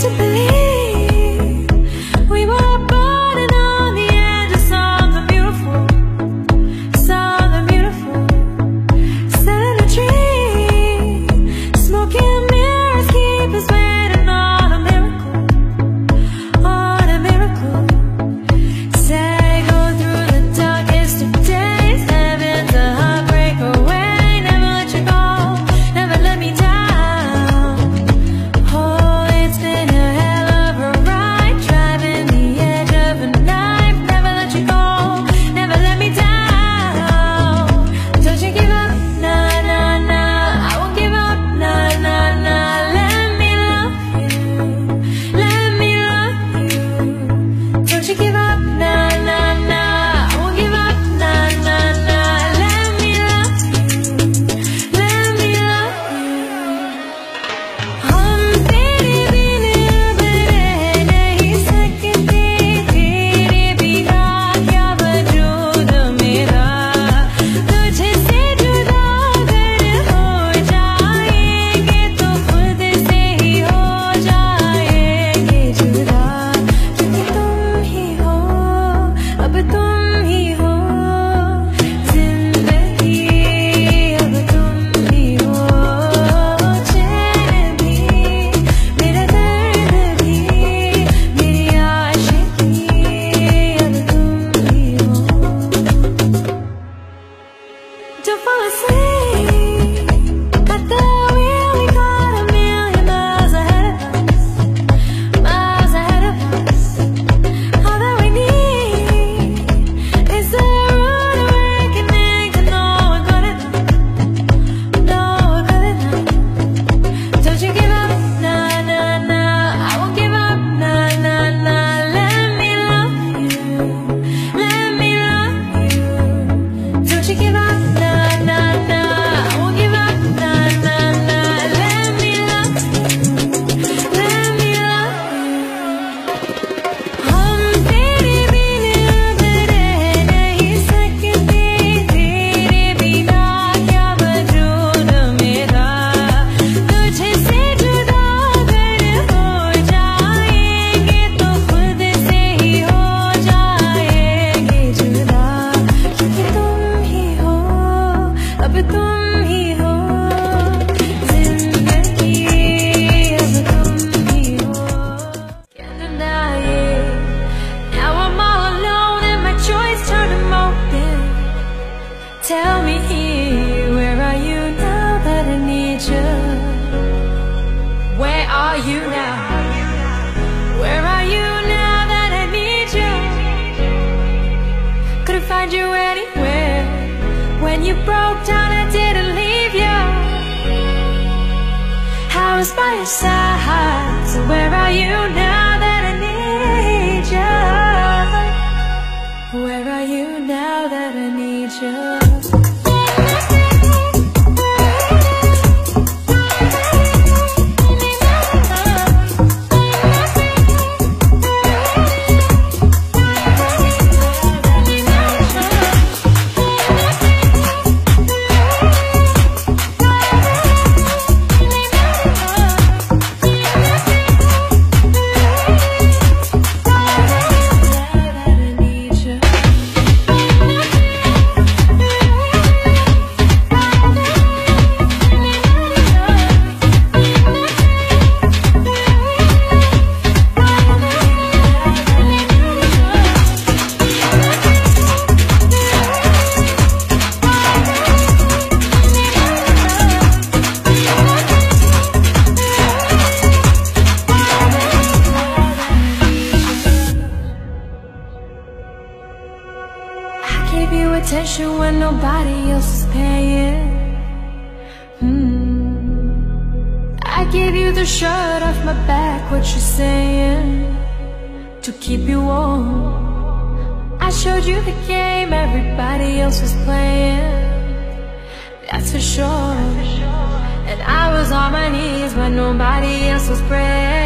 to believe you broke down, I didn't leave you. I was by your side. So where are you now that I need you? Where are you now that I need you? Gave you attention when nobody else is paying. Hmm. I gave you the shirt off my back, what you saying? To keep you warm. I showed you the game everybody else was playing. That's for sure. And I was on my knees when nobody else was praying.